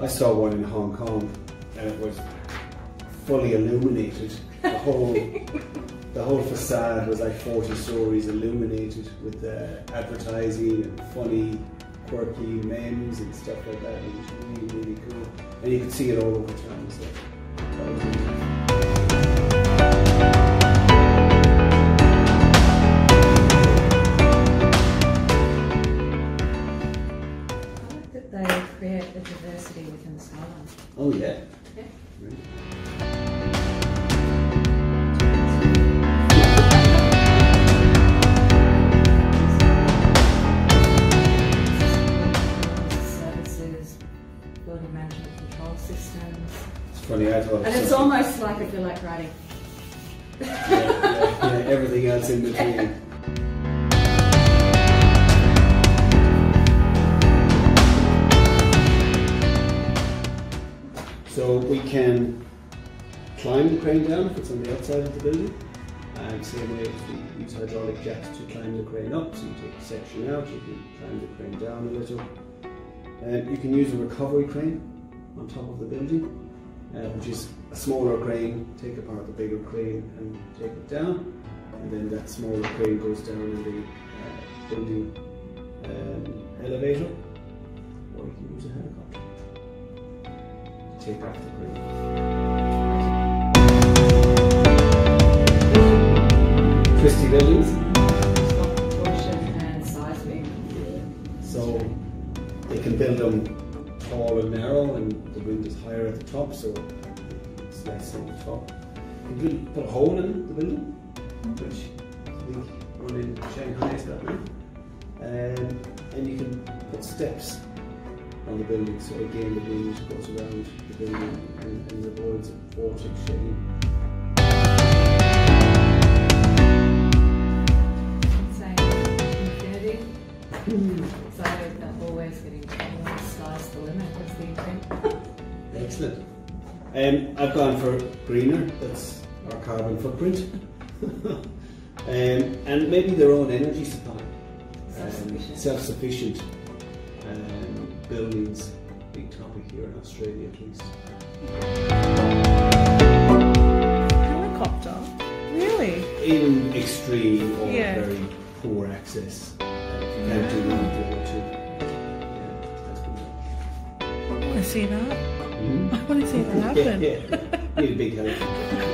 I saw one in Hong Kong, and it was fully illuminated. The whole the whole facade was like 40 stories illuminated with uh, advertising and funny, quirky memes and stuff like that. It was really, really cool, and you could see it all over town. So diversity within the skyline. Oh yeah. Yeah. Right. Services, building management control systems. It's funny. I thought. And it's almost like I feel like writing. yeah, yeah, yeah, everything else in between. we can climb the crane down if it's on the outside of the building. And same way if we use hydraulic jacks to climb the crane up, so you take a section out, you can climb the crane down a little. And you can use a recovery crane on top of the building, uh, which is a smaller crane, take apart the bigger crane and take it down. And then that smaller crane goes down in the uh, building um, elevator, or you can use a helicopter take off the crane. Twisty buildings. Stock proportion and size being. So they can build them tall and narrow, and the wind is higher at the top, so it's less on the top. You can put a hole in the building, which I think one in Shanghai is that way. Um, and you can put steps on the building, so again the wind goes around the building and, and avoids vortex shedding. So that always getting taller, sky's the limit, that's the intent. Excellent. Um, I've gone for greener, that's our carbon footprint. um, and maybe their own energy supply. Um, Self-sufficient. self-sufficient um, buildings, big topic here in Australia at least. Helicopter? Really? In extreme or Yeah. very poor access, can't do one of the other two. Yeah, that's good. I want to see that. Mhm. I want to see that happen. yeah. Need a big helicopter.